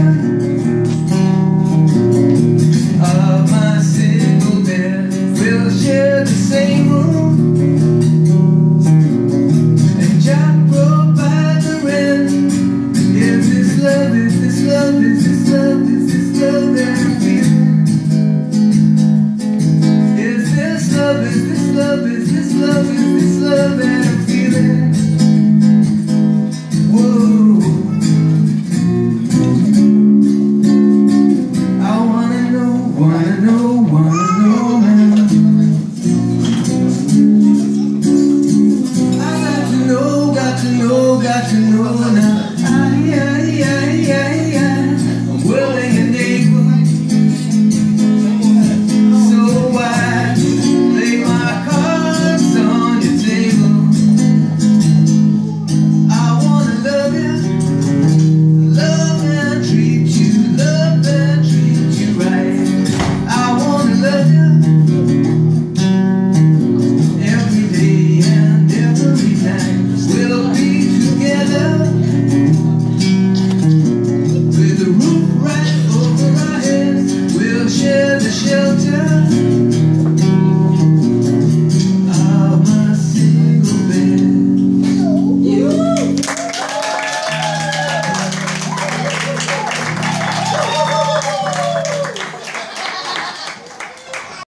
of afternoon.